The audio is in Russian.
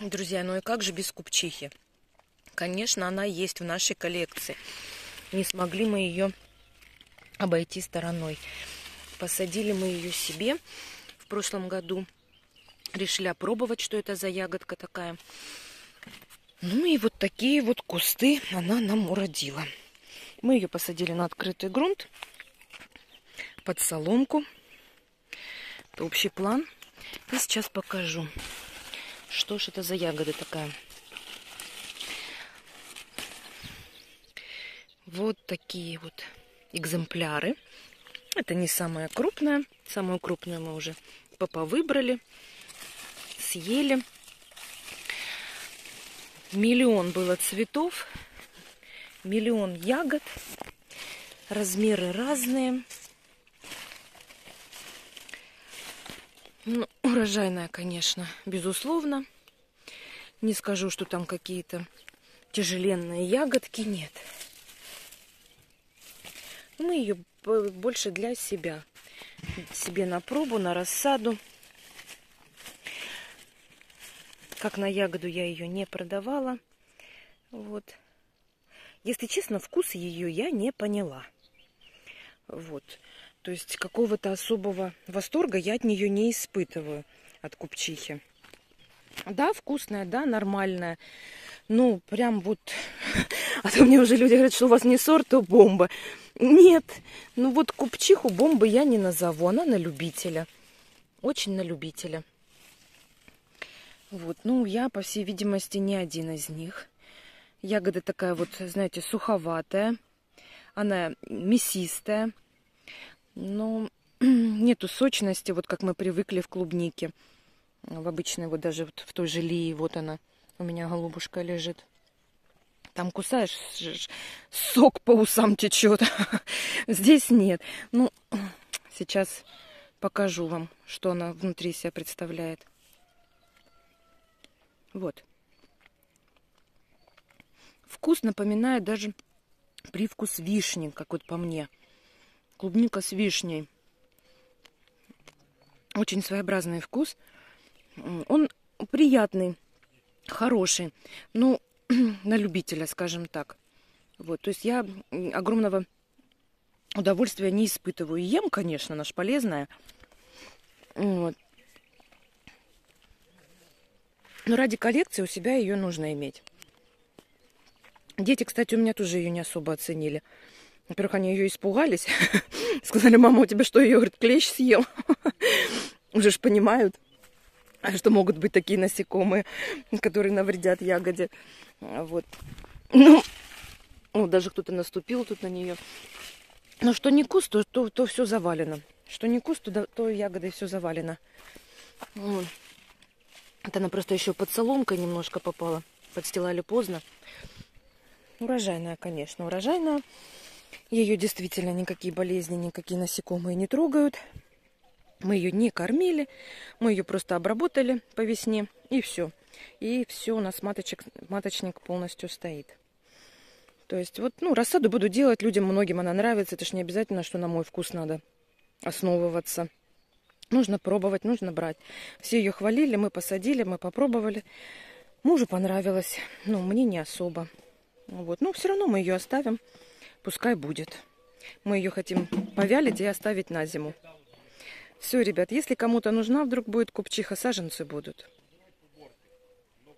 Друзья, ну и как же без купчихи? Конечно, она есть в нашей коллекции. Не смогли мы ее обойти стороной. Посадили мы ее себе в прошлом году. Решили опробовать, что это за ягодка такая. Ну и вот такие вот кусты она нам уродила. Мы ее посадили на открытый грунт под соломку. Это общий план. И сейчас покажу. Что ж это за ягода такая? Вот такие вот экземпляры. Это не самая крупная. Самую крупную мы уже папа выбрали, съели. Миллион было цветов, миллион ягод. Размеры разные. Ну, урожайная, конечно, безусловно. Не скажу, что там какие-то тяжеленные ягодки. Нет. Мы ее больше для себя. Себе на пробу, на рассаду. Как на ягоду я ее не продавала. Вот. Если честно, вкус ее я не поняла. Вот. То есть какого-то особого восторга я от нее не испытываю, от купчихи. Да, вкусная, да, нормальная. Ну, прям вот... А то мне уже люди говорят, что у вас не сорт, то бомба. Нет, ну вот купчиху бомбы я не назову. Она на любителя. Очень на любителя. Вот, ну, я, по всей видимости, не один из них. Ягода такая вот, знаете, суховатая. Она мясистая но нету сочности, вот как мы привыкли в клубнике. В обычной, вот даже вот в той же лии, вот она, у меня голубушка лежит. Там кусаешь, сок по усам течет. Здесь нет. Ну, сейчас покажу вам, что она внутри себя представляет. Вот. Вкус напоминает даже привкус вишни, как вот по мне клубника с вишней. Очень своеобразный вкус. Он приятный, хороший, ну, на любителя, скажем так. Вот, то есть я огромного удовольствия не испытываю. Ем, конечно, наш полезная. Вот. Но ради коллекции у себя ее нужно иметь. Дети, кстати, у меня тоже ее не особо оценили. Во-первых, они ее испугались. Сказали, мама, у тебя что, ее, говорит, клещ съел? Уже ж понимают, что могут быть такие насекомые, которые навредят ягоде. Вот. Ну, о, даже кто-то наступил тут на нее. Но что не куст, то, то, то все завалено. Что не куст, то, то ягодой все завалено. Вот. Это она просто еще под соломкой немножко попала. Подстилали поздно. Урожайная, конечно, урожайная. Ее действительно никакие болезни, никакие насекомые не трогают. Мы ее не кормили, мы ее просто обработали по весне, и все. И все, у нас маточек, маточник полностью стоит. То есть вот, ну, рассаду буду делать, людям многим она нравится, это ж не обязательно, что на мой вкус надо основываться. Нужно пробовать, нужно брать. Все ее хвалили, мы посадили, мы попробовали. Мужу понравилось, но мне не особо. Вот, но все равно мы ее оставим пускай будет. Мы ее хотим повялить и оставить на зиму. Все, ребят, если кому-то нужна вдруг будет купчиха, саженцы будут.